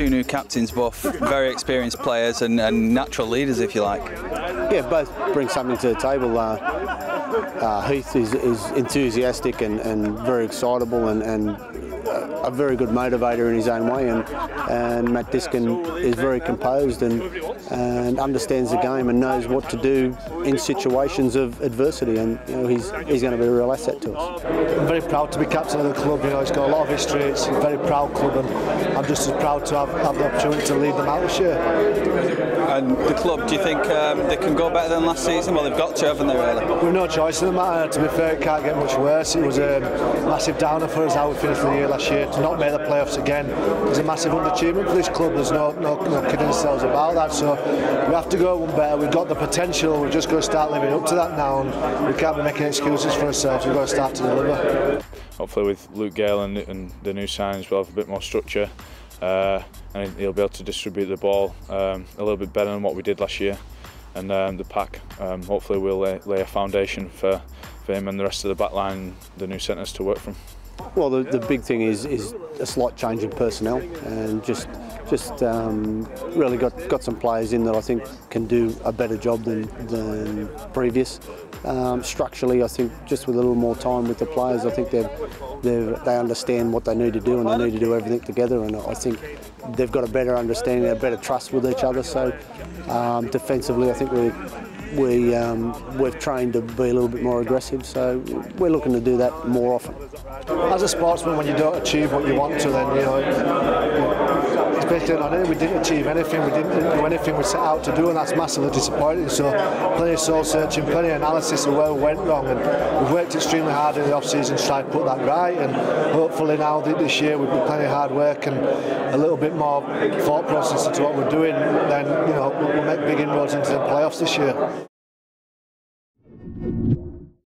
two new captains, both very experienced players and, and natural leaders, if you like. Yeah, both bring something to the table. Uh, uh, Heath is, is enthusiastic and, and very excitable and, and a very good motivator in his own way, and and Matt Diskin is very composed and and understands the game and knows what to do in situations of adversity, and you know, he's he's going to be a real asset to us. I'm very proud to be captain of the club. You know, it's got a lot of history. It's a very proud club, and I'm just as proud to have, have the opportunity to lead them out this year. And the club, do you think um, they can go better than last season? Well, they've got to, haven't they, really? We've no choice in the matter. To be fair, it can't get much worse. It was a massive downer for us how we finished the year last year. To not make the playoffs again is a massive underachievement for this club. There's no, no, no kidding ourselves about that. So we have to go one better. We've got the potential. We're just going to start living up to that now. And we can't be making excuses for ourselves. We've got to start to deliver. Hopefully, with Luke Gale and, and the new signings, we'll have a bit more structure. Uh, and he'll be able to distribute the ball um, a little bit better than what we did last year. And um, the pack, um, hopefully, will lay, lay, a foundation for, for him and the rest of the back line, the new centres to work from. Well, the, the big thing is is a slight change in personnel and just just um, really got got some players in that I think can do a better job than than previous. Um, structurally, I think just with a little more time with the players, I think they they understand what they need to do and they need to do everything together. And I think they've got a better understanding, a better trust with each other. So um, defensively, I think we we um, we've trained to be a little bit more aggressive. So we're looking to do that more often. As a sportsman, when you don't achieve what you want to, then you know on it. We didn't achieve anything. We didn't do anything we set out to do, and that's massively disappointing. So plenty of soul searching, plenty of analysis of where we went wrong, and we've worked extremely hard in the off season to try and put that right. And hopefully now this year we've with plenty of hard work and a little bit more thought process into what we're doing, then you know we'll make big inroads into the playoffs this year.